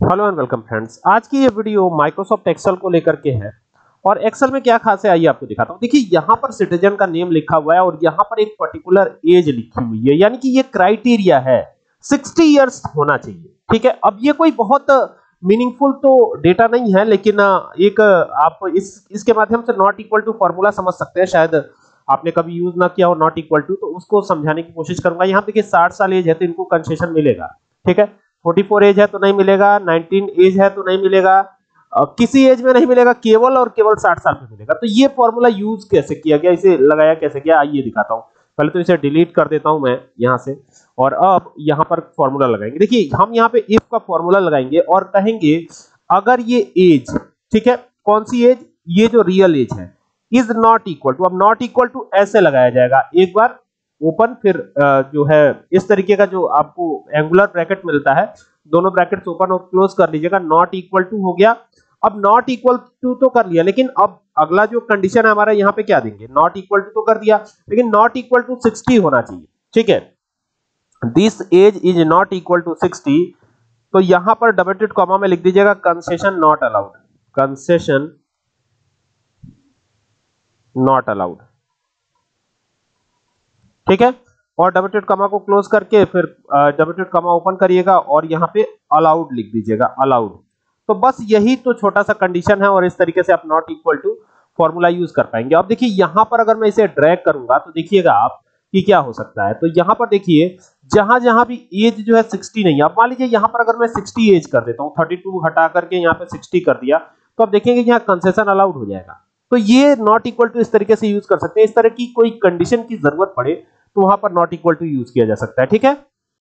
Hello and welcome friends. आज की ये वीडियो माइक्रोसॉफ्ट एक्सेल को लेकर के है। और एक्सेल में क्या खास है, आइए आपको दिखाता हूँ। देखिए, यहाँ पर सिटीजन का नेम लिखा हुआ है और यहाँ पर एक पर्टिकुलर एज लिखी हुई है। यानी कि ये क्राइटेरिया है। 60 इयर्स होना चाहिए। ठीक है? अब ये कोई बहुत मीनिंगफुल तो डेटा नहीं है, लेकिन एक आप इस, इसके माध्यम से नॉट इक्वल टू फॉर्मूला समझ सकते हैं। शायद आपने कभी यूज़ ना किया हो नॉट इक्वल टू तो उसको समझाने की कोशिश करूँगा। यहाँ देखिए, साठ साल एज है तो इनको कंसेशन मिलेगा। ठीक है? 44 एज है तो नहीं मिलेगा 19 एज है तो नहीं मिलेगा किसी एज में नहीं मिलेगा, केवल और केवल 60 साल में मिलेगा। तो ये फॉर्मूला यूज़ कैसे किया गया, इसे लगाया कैसे गया, आइए दिखाता हूँ। पहले तो इसे डिलीट कर देता हूँ मैं यहाँ से, और अब यहाँ पर फॉर्मूला लगाएँगे। देखिए, हम यहाँ पे इफ़ का फॉर्मूला लगाएँगे और कहेंगे, अगर ये एज ठीक है, कौन सी एज ये जो रियल एज है इज़ नॉट इक्वल टू अब नॉट इक्वल टू ऐसे लगाया जाएगा, एक बार ओपन, फिर जो है, इस तरीके का जो आपको एंगुलर ब्रैकेट मिलता है, दोनों ब्रैकेट्स ओपन और क्लोज कर लीजिएगा नॉट इक्वल टू हो गया। अब नॉट इक्वल टू तो कर लिया, लेकिन अब अगला जो कंडीशन है हमारा, यहाँ पे क्या देंगे? नॉट इक्वल टू तो कर दिया, लेकिन नॉट इक्वल टू 60 होना चाहिए, ठीक है? This age is not equal to 60 तो यहाँ पर डबल कॉमा में लिख दीजिएगा concession not allowed concession not allowed ठीक है? और डबल टेट कमा को क्लोज करके फिर डबल टेट कमा ओपन करिएगा और यहाँ पे अलाउड लिख दीजिएगा अलाउड तो बस यही तो छोटा सा कंडीशन है और इस तरीके से आप not equal to formula use कर पाएँगे। अब देखिए, यहाँ पर अगर मैं इसे ड्रैग करूँगा तो देखिएगा आप कि क्या हो सकता है। तो यहाँ पर देखिए जहाँ जहाँ भी एज जो है 60 नहीं अब मान लीजिए यहाँ पर अगर मैं 60 एज कर देता हूँ 32 हटा करके यहाँ पे 60 कर दिया तो अब देखेंगे यहाँ कंसेशन अलाउड हो जाएगा। तो ये नॉट इक्वल टू इस तरीके से यूज़ कर सकते हैं। इस तरह की कोई कंडीशन की ज़रूरत पड़े तो वहाँ पर नॉट इक्वल टू यूज़ किया जा सकता है ठीक है?